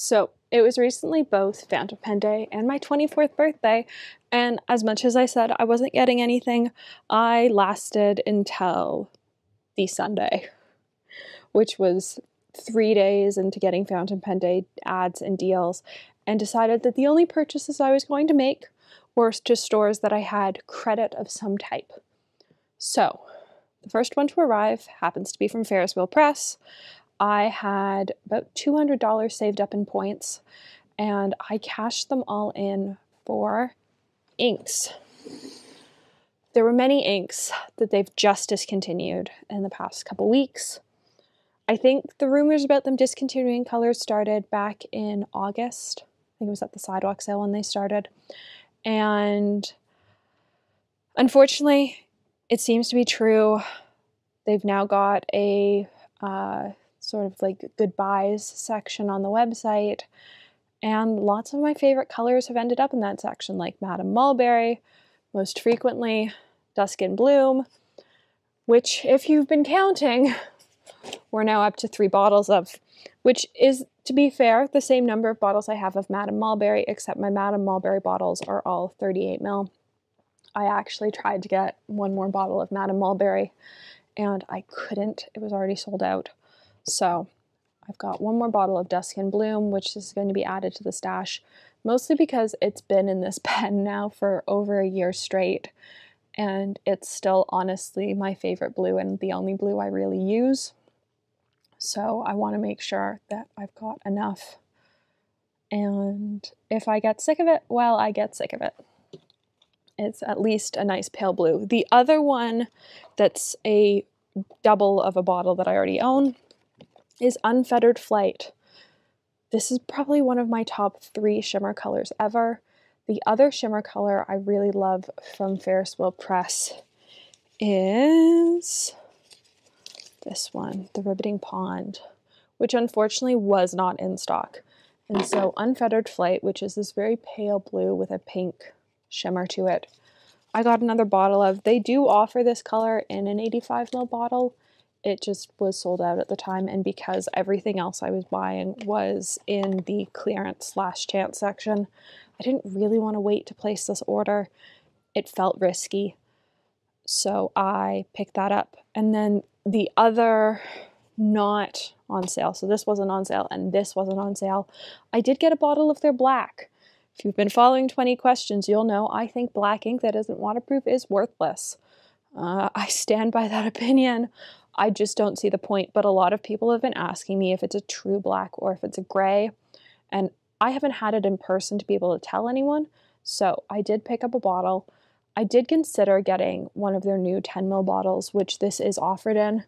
So it was recently both Fountain Pen Day and my 24th birthday, and as much as I said I wasn't getting anything, I lasted until the Sunday, which was three days into getting Fountain Pen Day ads and deals, and decided that the only purchases I was going to make were to stores that I had credit of some type. So, the first one to arrive happens to be from Ferris Wheel Press. I had about $200 saved up in points and I cashed them all in for inks. There were many inks that they've just discontinued in the past couple weeks. I think the rumors about them discontinuing colors started back in August. I think it was at the sidewalk sale when they started. And unfortunately, it seems to be true. They've now got a uh, sort of like goodbyes section on the website. And lots of my favorite colors have ended up in that section, like Madame Mulberry, most frequently Dusk and Bloom, which, if you've been counting, we're now up to three bottles of, which is, to be fair, the same number of bottles I have of Madame Mulberry, except my Madame Mulberry bottles are all 38 ml. I actually tried to get one more bottle of Madame Mulberry and I couldn't. It was already sold out. So I've got one more bottle of Dusk and Bloom, which is going to be added to the stash, mostly because it's been in this pen now for over a year straight. And it's still honestly my favorite blue and the only blue I really use. So I want to make sure that I've got enough. And if I get sick of it, well, I get sick of it. It's at least a nice pale blue. The other one that's a double of a bottle that I already own is Unfettered Flight. This is probably one of my top three shimmer colors ever. The other shimmer color I really love from Ferris Wheel Press is this one, the Ribbiting Pond, which unfortunately was not in stock. And so Unfettered Flight, which is this very pale blue with a pink shimmer to it, I got another bottle of. They do offer this color in an 85 ml bottle. It just was sold out at the time, and because everything else I was buying was in the clearance last chance section, I didn't really want to wait to place this order. It felt risky, so I picked that up. And then the other not on sale, so this wasn't on sale and this wasn't on sale, I did get a bottle of their black. If you've been following 20 questions, you'll know I think black ink that isn't waterproof is worthless. Uh, I stand by that opinion. I just don't see the point. But a lot of people have been asking me if it's a true black or if it's a gray. And I haven't had it in person to be able to tell anyone. So I did pick up a bottle. I did consider getting one of their new 10 ml bottles, which this is offered in,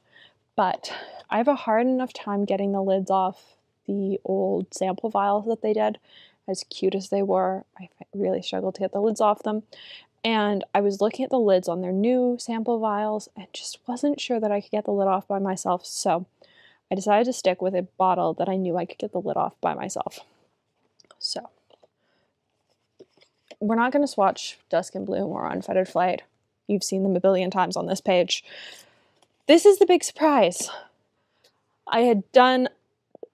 but I have a hard enough time getting the lids off the old sample vials that they did as cute as they were, I really struggled to get the lids off them. And I was looking at the lids on their new sample vials and just wasn't sure that I could get the lid off by myself. So I decided to stick with a bottle that I knew I could get the lid off by myself. So we're not going to swatch Dusk and Bloom or Unfettered Flight. You've seen them a billion times on this page. This is the big surprise. I had done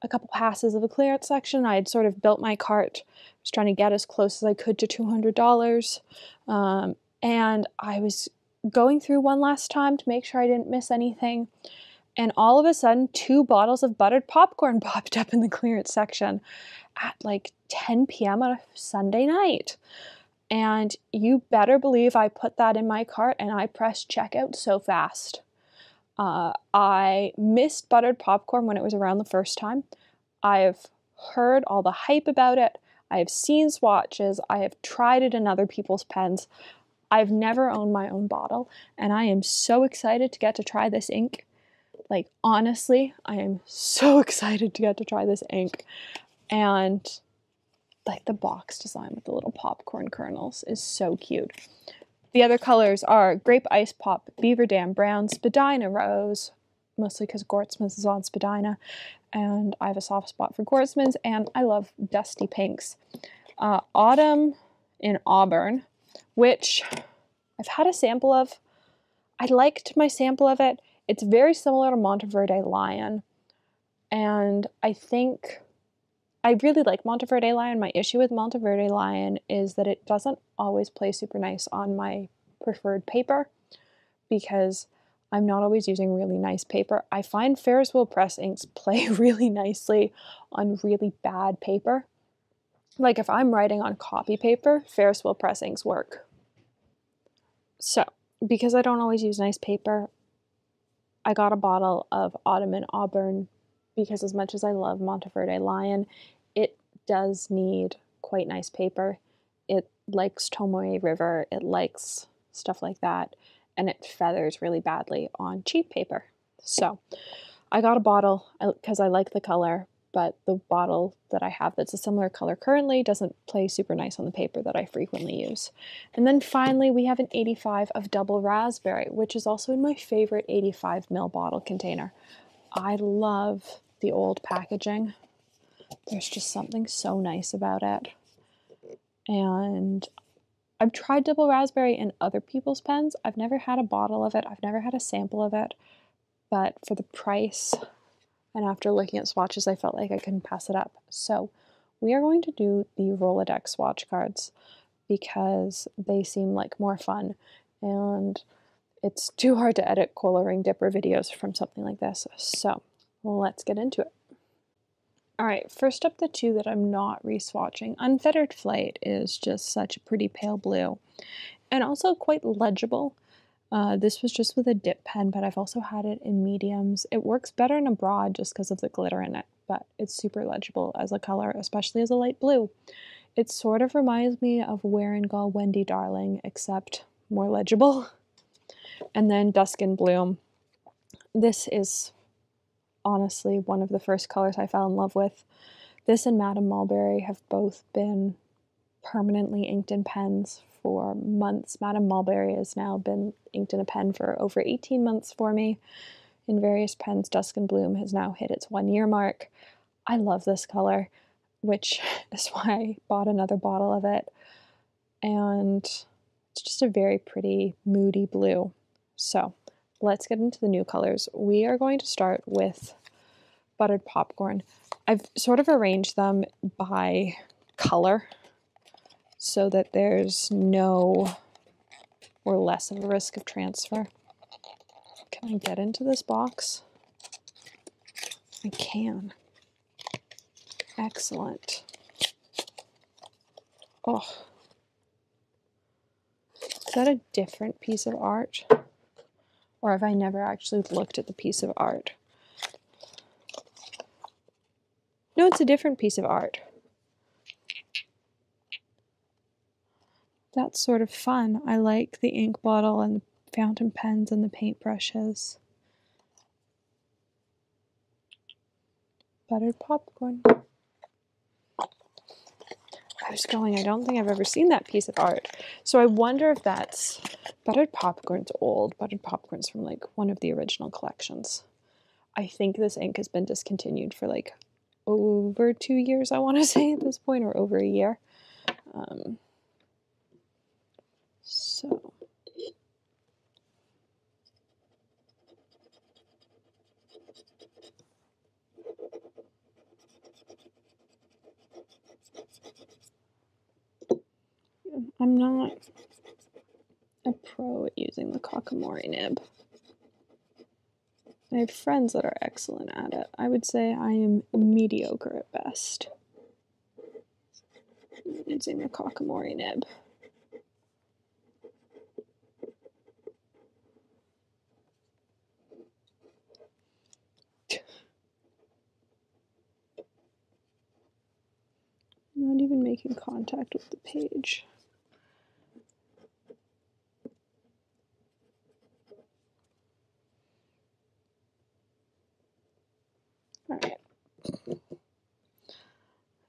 a couple passes of the clearance section. I had sort of built my cart, was trying to get as close as I could to $200. Um, and I was going through one last time to make sure I didn't miss anything. And all of a sudden, two bottles of buttered popcorn popped up in the clearance section at like 10 p.m. on a Sunday night. And you better believe I put that in my cart and I pressed checkout so fast. Uh, I missed buttered popcorn when it was around the first time. I've heard all the hype about it. I have seen swatches. I have tried it in other people's pens. I've never owned my own bottle, and I am so excited to get to try this ink. Like, honestly, I am so excited to get to try this ink. And, like, the box design with the little popcorn kernels is so cute. The other colors are Grape Ice Pop, Beaver Dam Brown, Spadina Rose, mostly because Gwartzman's is on Spadina, and I have a soft spot for Gwartzman's, and I love Dusty Pinks. Uh, Autumn in Auburn, which I've had a sample of. I liked my sample of it. It's very similar to Monteverde Lion, and I think I really like Monteverde Lion. My issue with Monteverde Lion is that it doesn't always play super nice on my preferred paper because I'm not always using really nice paper. I find Ferris wheel press inks play really nicely on really bad paper. Like if I'm writing on copy paper, Ferris wheel press inks work. So, because I don't always use nice paper, I got a bottle of Autumn in Auburn because as much as I love Monteverde Lion, it does need quite nice paper. It likes Tomoe River, it likes stuff like that, and it feathers really badly on cheap paper. So I got a bottle because I like the color, but the bottle that I have that's a similar color currently doesn't play super nice on the paper that I frequently use. And then finally, we have an 85 of double raspberry, which is also in my favorite 85 ml bottle container. I love the old packaging. There's just something so nice about it. And I've tried double raspberry in other people's pens. I've never had a bottle of it, I've never had a sample of it, but for the price and after looking at swatches, I felt like I couldn't pass it up. So we are going to do the Rolodex swatch cards because they seem like more fun and it's too hard to edit coloring dipper videos from something like this. So let's get into it. All right, first up the two that I'm not reswatching. Unfettered Flight is just such a pretty pale blue and also quite legible. Uh, this was just with a dip pen, but I've also had it in mediums. It works better in a broad just because of the glitter in it, but it's super legible as a color, especially as a light blue. It sort of reminds me of Wearingeul Wendy Darling, except more legible. And then Dusk and Bloom. This is honestly one of the first colors I fell in love with. This and Madame Mulberry have both been permanently inked in pens for months. Madame Mulberry has now been inked in a pen for over 18 months for me in various pens. Dusk and Bloom has now hit its one year mark. I love this color, which is why I bought another bottle of it. And it's just a very pretty, moody blue. So let's get into the new colors. We are going to start with buttered popcorn. I've sort of arranged them by color so that there's no or less of a risk of transfer. Can I get into this box? I can. Excellent. Oh. Is that a different piece of art? Or have I never actually looked at the piece of art? No, it's a different piece of art. That's sort of fun. I like the ink bottle and the fountain pens and the paintbrushes. Buttered popcorn. I was going, I don't think I've ever seen that piece of art. So I wonder if that's buttered popcorn's old. Buttered popcorn's from like one of the original collections. I think this ink has been discontinued for like over two years, I want to say at this point, or over a year. Um, so. I'm not a pro at using the Kakimori nib. I have friends that are excellent at it. I would say I am mediocre at best. Using the Kakimori nib. Not even making contact with the page. All right.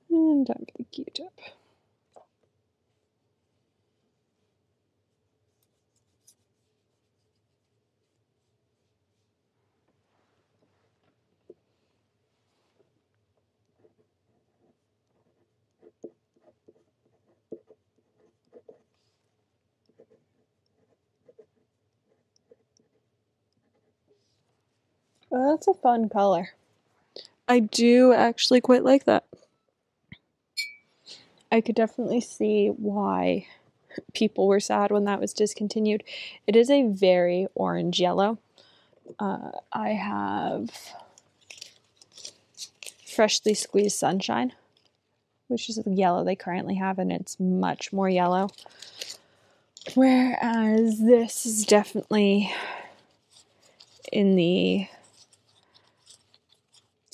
And for the Q-tip. Well, that's a fun color. I do actually quite like that. I could definitely see why people were sad when that was discontinued. It is a very orange yellow. Uh, I have freshly squeezed sunshine, which is the yellow they currently have, and it's much more yellow. Whereas this is definitely in the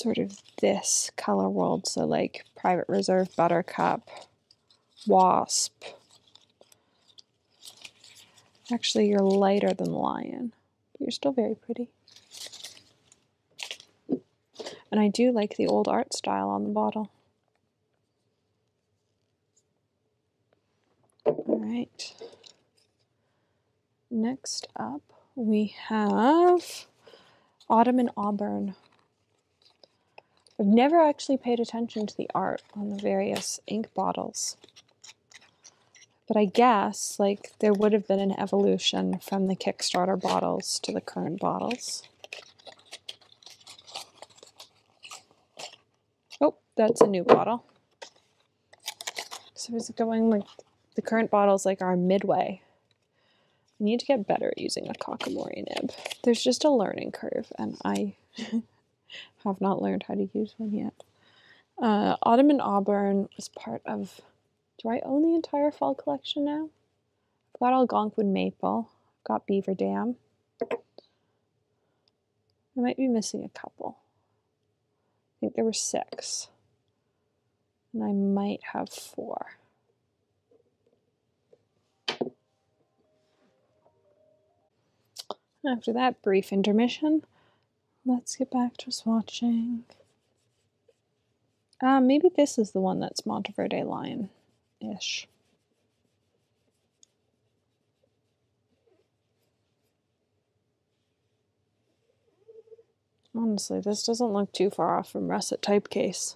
sort of this color world. So, like Private Reserve Buttercup, Wasp. Actually, you're lighter than Lion. But You're still very pretty. And I do like the old art style on the bottle. All right. Next up, we have Autumn and Auburn. I've never actually paid attention to the art on the various ink bottles. But I guess like there would have been an evolution from the Kickstarter bottles to the current bottles. Oh, that's a new bottle. So is it going like the current bottles like are midway? I need to get better at using a Kakimori nib. There's just a learning curve and I have not learned how to use one yet. Uh, Autumn and Auburn was part of. Do I own the entire fall collection now? I've got Algonquin Maple, I've got Beaver Dam. I might be missing a couple. I think there were six. And I might have four. After that brief intermission, let's get back to swatching. Uh, maybe this is the one that's Monteverde Lion-ish. Honestly, this doesn't look too far off from Russet Typecase,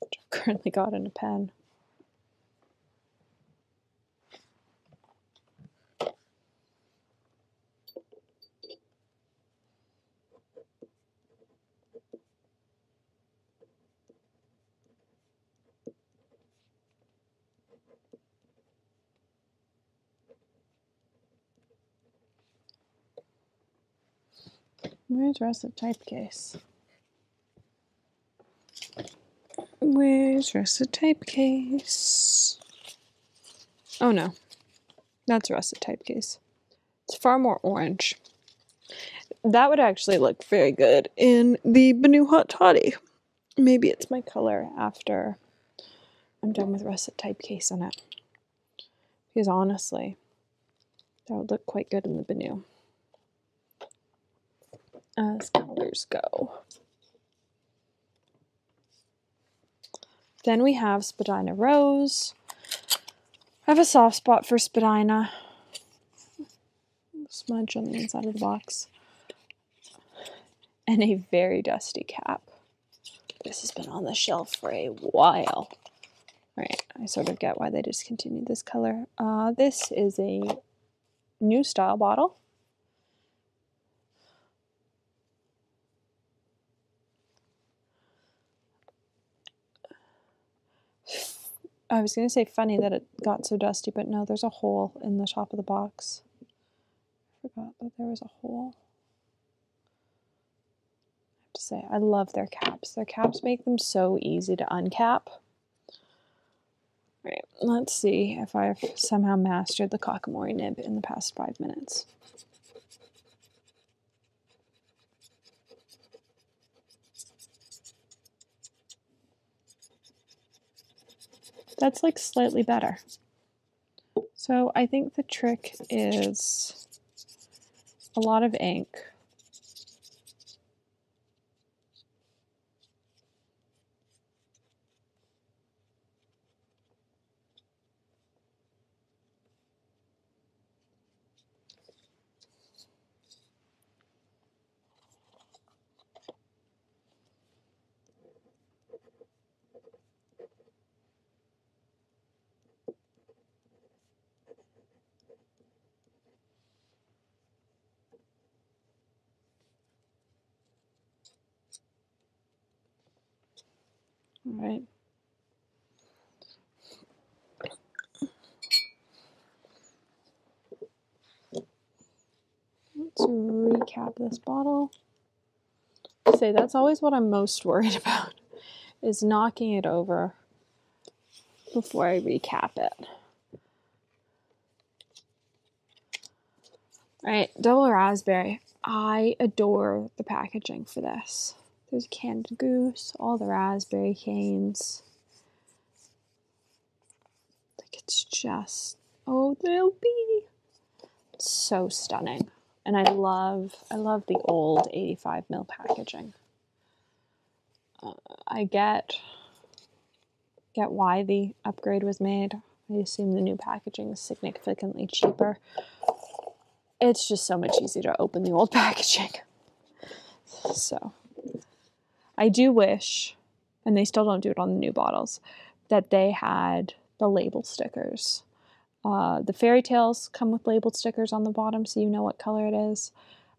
which I've currently got in a pen. Where's Russet Typecase? Where's Russet Typecase? Oh no, that's Russet Typecase. It's far more orange. That would actually look very good in the Benu Hot Toddy. Maybe it's my color after I'm done with Russet Typecase on it. Because honestly, that would look quite good in the Benu as colors go. Then we have Spadina Rose. I have a soft spot for Spadina. Smudge on the inside of the box. And a very dusty cap. This has been on the shelf for a while. Alright, I sort of get why they discontinued this color. Uh, this is a new style bottle. I was going to say funny that it got so dusty, but no, there's a hole in the top of the box. I forgot that there was a hole. I have to say, I love their caps. Their caps make them so easy to uncap. All right, let's see if I've somehow mastered the Kakimori nib in the past five minutes. That's like slightly better. So I think the trick is a lot of ink. Right. Let's recap this bottle. Say that's always what I'm most worried about is knocking it over before I recap it. All right, double raspberry. I adore the packaging for this. There's canned goose, all the raspberry canes. Like it's just, oh, the little bee. So stunning. And I love, I love the old 85 mil packaging. Uh, I get, get why the upgrade was made. I assume the new packaging is significantly cheaper. It's just so much easier to open the old packaging. So, I do wish, and they still don't do it on the new bottles, that they had the label stickers. Uh, the fairy tales come with labeled stickers on the bottom so you know what color it is.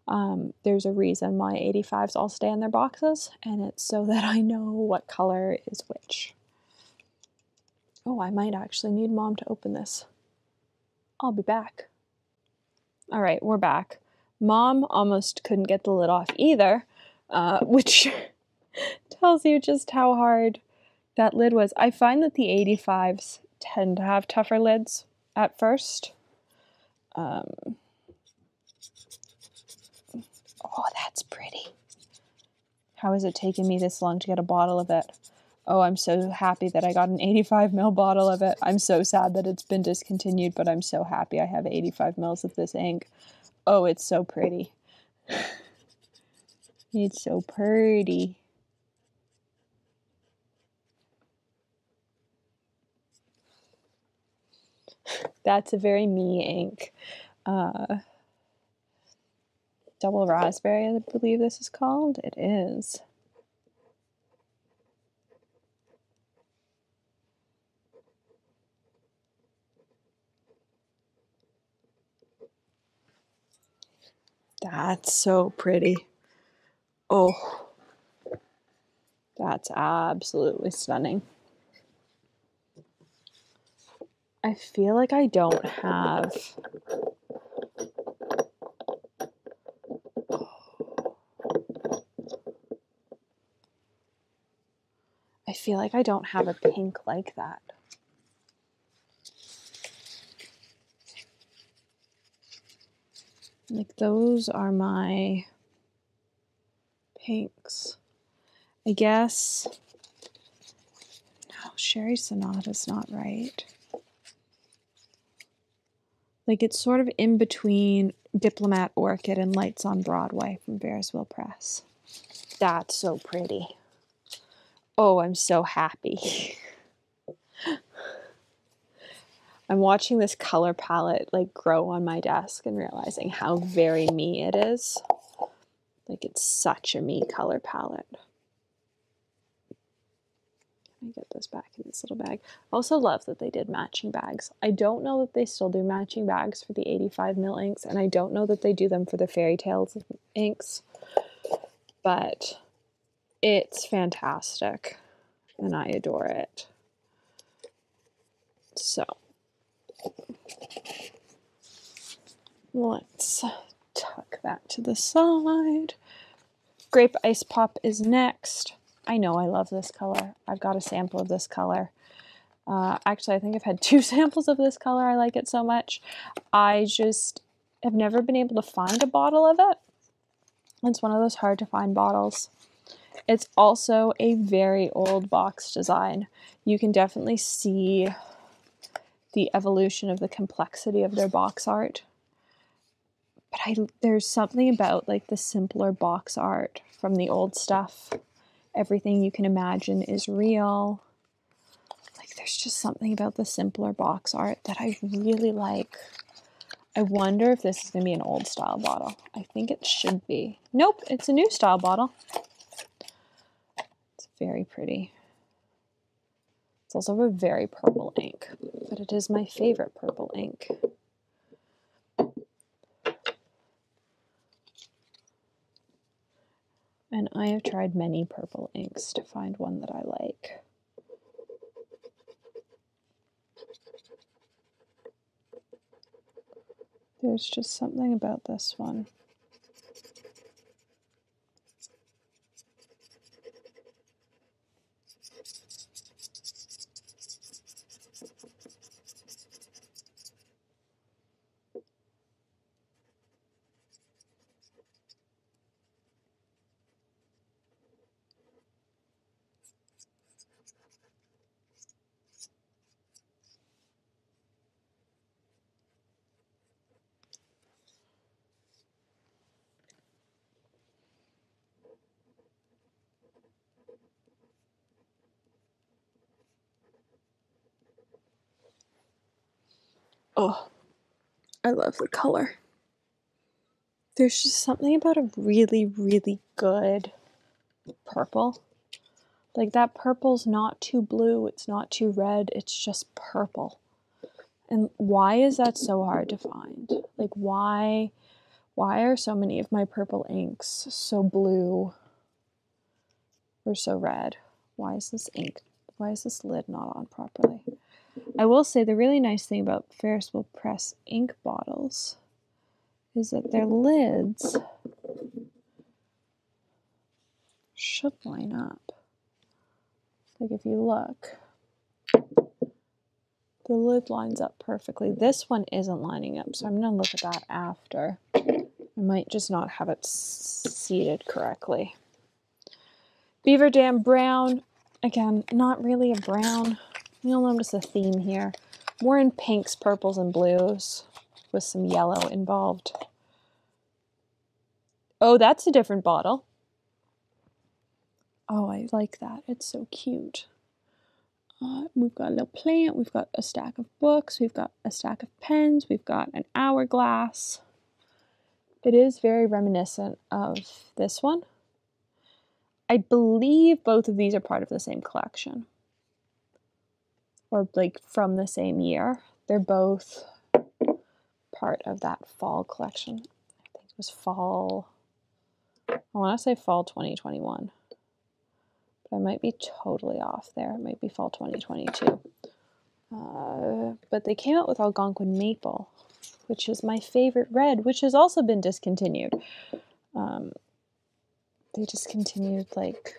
Um, there's a reason my 85s all stay in their boxes, and it's so that I know what color is which. Oh, I might actually need mom to open this. I'll be back. All right, we're back. Mom almost couldn't get the lid off either, uh, which tells you just how hard that lid was. I find that the 85s tend to have tougher lids at first. Um, oh, that's pretty. How is it taking me this long to get a bottle of it? Oh, I'm so happy that I got an 85 ml bottle of it. I'm so sad that it's been discontinued, but I'm so happy I have 85 mils of this ink. Oh, it's so pretty. It's so pretty. That's a very me ink. Uh, double raspberry, I believe this is called. It is. That's so pretty. Oh, that's absolutely stunning. I feel like I don't have. I feel like I don't have a pink like that. Like those are my pinks. I guess. No, Sherry Sonata's not right. Like it's sort of in between Diplomat Orchid and Lights on Broadway from Bearsville Press. That's so pretty. Oh, I'm so happy. I'm watching this color palette like grow on my desk and realizing how very me it is. Like it's such a me color palette. Let me get this back in this little bag. Also love that they did matching bags. I don't know that they still do matching bags for the 85 mil inks, and I don't know that they do them for the fairy tales inks, but it's fantastic, and I adore it. So let's tuck that to the side. Grape Ice Pop is next. I know I love this color. I've got a sample of this color. Uh, actually, I think I've had two samples of this color. I like it so much. I just have never been able to find a bottle of it. It's one of those hard to find bottles. It's also a very old box design. You can definitely see the evolution of the complexity of their box art. But I, there's something about like the simpler box art from the old stuff everything you can imagine is real. Like there's just something about the simpler box art that I really like. I wonder if this is going to be an old style bottle. I think it should be. Nope, it's a new style bottle. It's very pretty. It's also a very purple ink, but it is my favorite purple ink. And I have tried many purple inks to find one that I like. There's just something about this one. Oh, I love the color. There's just something about a really, really good purple. Like that purple's not too blue, it's not too red, it's just purple. And why is that so hard to find? Like why why are so many of my purple inks so blue or so red? Why is this ink why is this lid not on properly? I will say the really nice thing about Ferris Wheel Press ink bottles is that their lids should line up. Like if you look, the lid lines up perfectly. This one isn't lining up, so I'm going to look at that after. I might just not have it seated correctly. Beaver Dam Brown, again, not really a brown. You'll notice a theme here. More in pinks, purples, and blues with some yellow involved. Oh, that's a different bottle. Oh, I like that. It's so cute. Uh, we've got a little plant, we've got a stack of books, we've got a stack of pens, we've got an hourglass. It is very reminiscent of this one. I believe both of these are part of the same collection. Or like from the same year. They're both part of that fall collection. I think it was fall, I want to say fall 2021. But I might be totally off there. It might be fall 2022. Uh, but they came out with Algonquin Maple, which is my favorite red, which has also been discontinued. Um, they discontinued like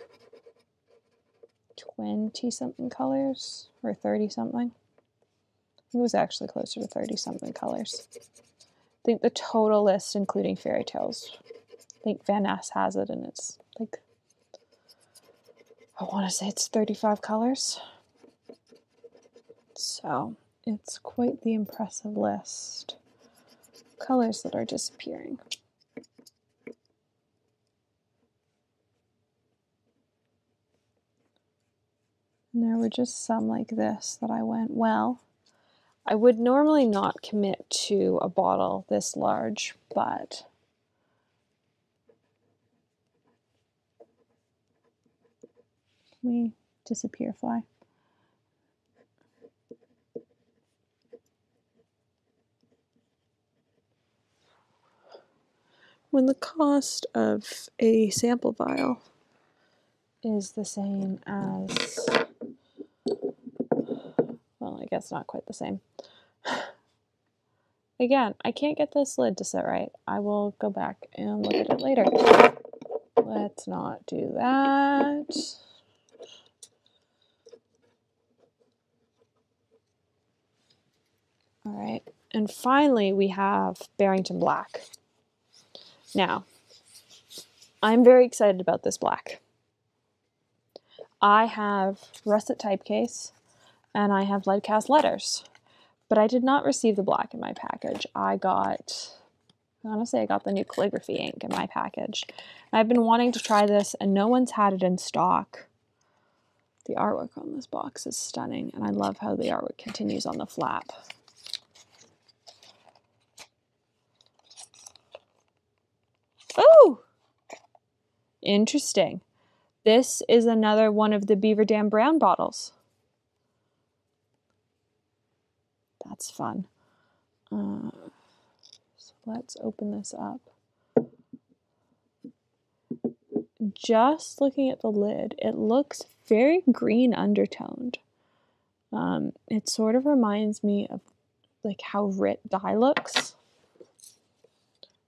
20 something colors or 30 something. I think it was actually closer to 30 something colors. I think the total list, including fairy tales, I think Van Ness has it, and it's like I want to say it's 35 colors. So it's quite the impressive list. Colors that are disappearing. And there were just some like this that I went, well, I would normally not commit to a bottle this large, but we disappear fly. When the cost of a sample vial is the same as, I guess not quite the same. Again, I can't get this lid to sit right. I will go back and look at it later. Let's not do that. All right, and finally we have Barrington Black. Now, I'm very excited about this black. I have russet typecase and I have lead cast letters, but I did not receive the black in my package. I got, honestly, I got the new calligraphy ink in my package. I've been wanting to try this and no one's had it in stock. The artwork on this box is stunning and I love how the artwork continues on the flap. Oh, interesting. This is another one of the Beaver Dam Brown bottles. That's fun. Uh, so let's open this up. Just looking at the lid, it looks very green undertoned. Um, it sort of reminds me of like how Rit dye looks.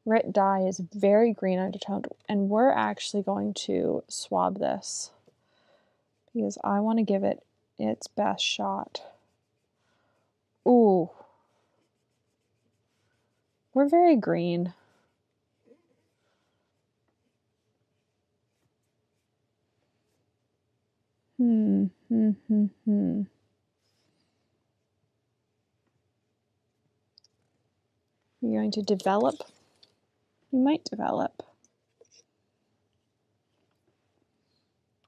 Rit dye is very green undertoned, and we're actually going to swab this because I want to give it its best shot. Ooh. We're very green. Hmm, hmm, hmm, hmm. You're going to develop we might develop.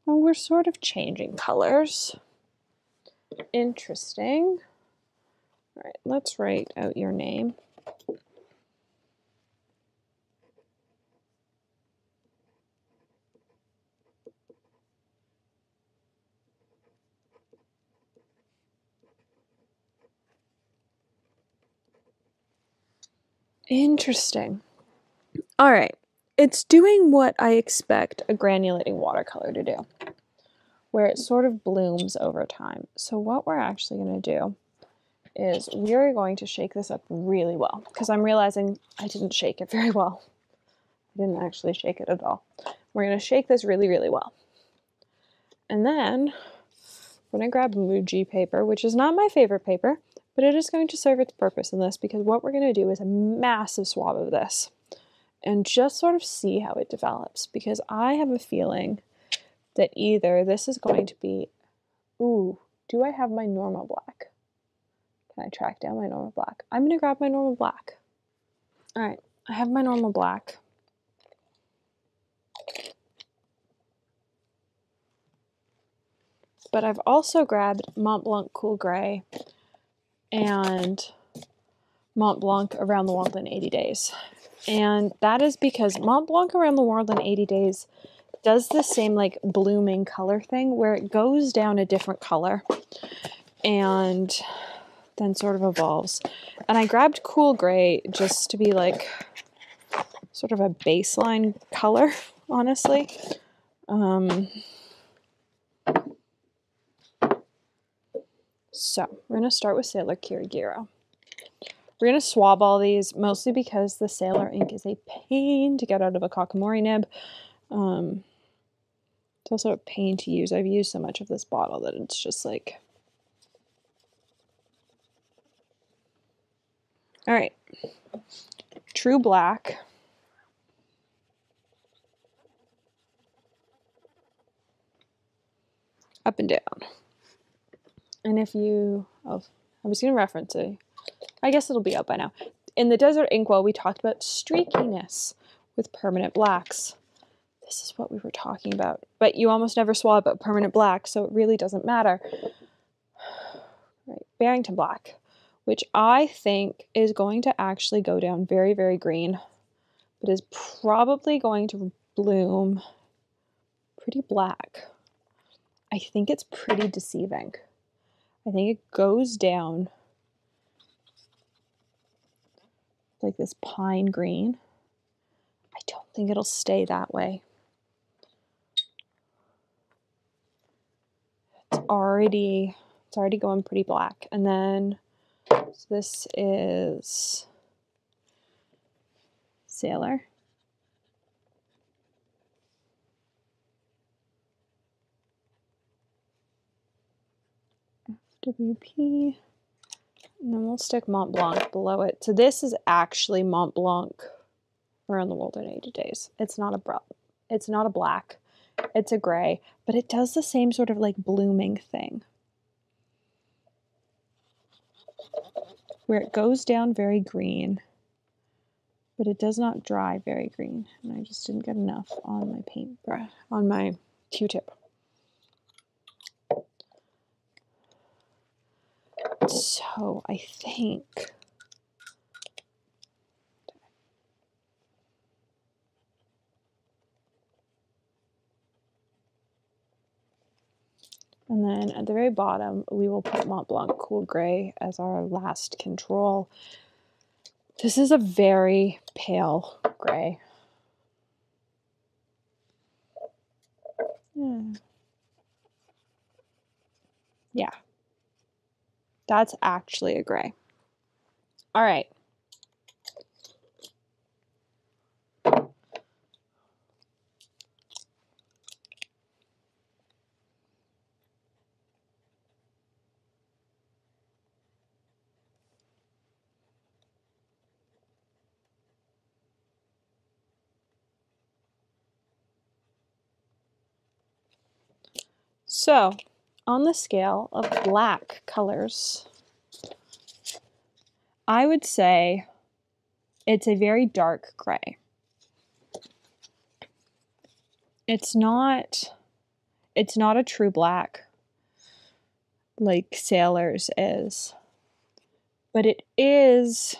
Well, we're sort of changing colors. Interesting. Right, let's write out your name. Interesting. All right. It's doing what I expect a granulating watercolor to do, where it sort of blooms over time. So what we're actually going to do is we're going to shake this up really well because I'm realizing I didn't shake it very well. I didn't actually shake it at all. We're going to shake this really, really well. And then we're going to grab Muji paper, which is not my favorite paper, but it is going to serve its purpose in this because what we're going to do is a massive swab of this and just sort of see how it develops because I have a feeling that either this is going to be, ooh, do I have my normal black? Can I track down my normal black? I'm going to grab my normal black. All right, I have my normal black. But I've also grabbed Mont Blanc Cool Gray and Mont Blanc Around the World in 80 Days. And that is because Mont Blanc Around the World in 80 Days does the same like blooming color thing where it goes down a different color and then sort of evolves. And I grabbed Cool Gray just to be like sort of a baseline color, honestly. Um, so we're going to start with Sailor Kiwaguro. We're going to swab all these, mostly because the Sailor ink is a pain to get out of a Kakimori nib. Um, it's also a pain to use. I've used so much of this bottle that it's just like... All right. True Black. Up and down. And if you, oh, I was going to reference it. I guess it'll be out by now. In the Desert Inkwell, we talked about streakiness with permanent blacks. This is what we were talking about. But you almost never swab a permanent black, so it really doesn't matter. Right, Barrington Black, which I think is going to actually go down very, very green, but is probably going to bloom pretty black. I think it's pretty deceiving. I think it goes down like this pine green. I don't think it'll stay that way. It's already it's already going pretty black. And then so this is Sailor. FWP. And then we'll stick Mont Blanc below it. So this is actually Mont Blanc around the world in 80 days. It's not a it's not a black. It's a gray, but it does the same sort of like blooming thing. Where it goes down very green, but it does not dry very green. And I just didn't get enough on my paint brush, on my Q-tip. So I think And then at the very bottom, we will put Mont Blanc Cool Gray as our last control. This is a very pale gray. Yeah. yeah. That's actually a gray. All right. So on the scale of black colors, I would say it's a very dark gray. It's not it's not a true black like Sailor's is. but it is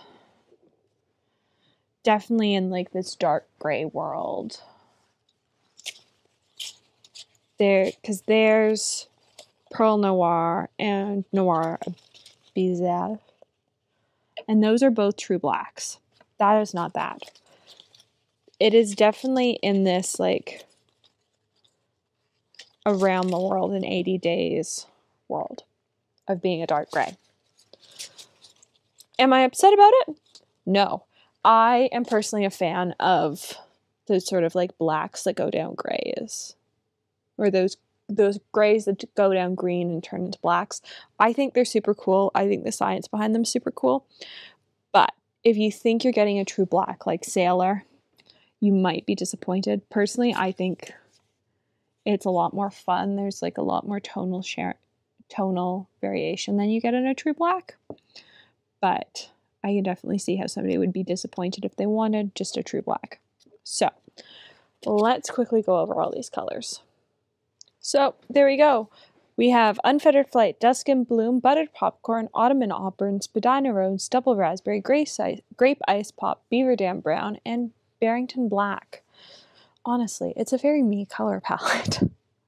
definitely in like this dark gray world. There, because there's Pearl Noir and Noir Bizarre. And those are both true blacks. That is not that. It is definitely in this like around the world in 80 days world of being a dark gray. Am I upset about it? No. I am personally a fan of those sort of like blacks that go down grays or those those grays that go down green and turn into blacks. I think they're super cool. I think the science behind them is super cool. But if you think you're getting a true black like Sailor, you might be disappointed. Personally, I think it's a lot more fun. There's like a lot more tonal share tonal variation than you get in a true black. But I can definitely see how somebody would be disappointed if they wanted just a true black. So let's quickly go over all these colors. So there we go. We have Unfettered Flight, Dusk and Bloom, Buttered Popcorn, Autumn in Auburn, Spadina Rose, Double Raspberry, Grape Ice Pop, Beaver Dam Brown, and Barrington Black. Honestly, it's a very me color palette.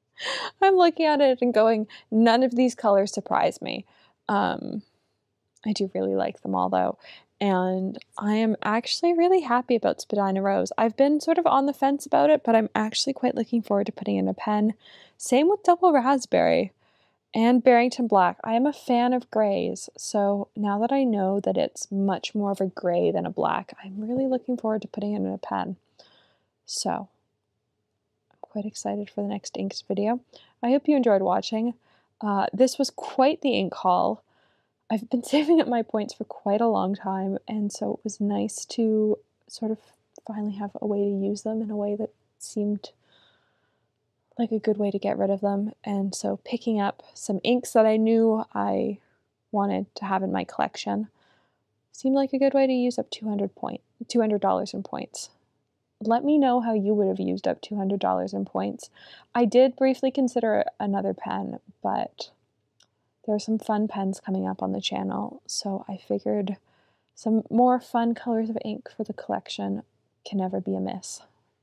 I'm looking at it and going, none of these colors surprise me. Um, I do really like them all though. And I am actually really happy about Spadina Rose. I've been sort of on the fence about it, but I'm actually quite looking forward to putting in a pen. Same with Double Raspberry and Barrington Black. I am a fan of grays, so now that I know that it's much more of a gray than a black, I'm really looking forward to putting it in a pen. So, I'm quite excited for the next inks video. I hope you enjoyed watching. Uh, this was quite the ink haul. I've been saving up my points for quite a long time, and so it was nice to sort of finally have a way to use them in a way that seemed like a good way to get rid of them. And so picking up some inks that I knew I wanted to have in my collection seemed like a good way to use up 200 point $200 in points. Let me know how you would have used up $200 in points. I did briefly consider another pen, but there are some fun pens coming up on the channel, so I figured some more fun colors of ink for the collection can never be amiss.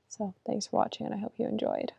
So thanks for watching and I hope you enjoyed.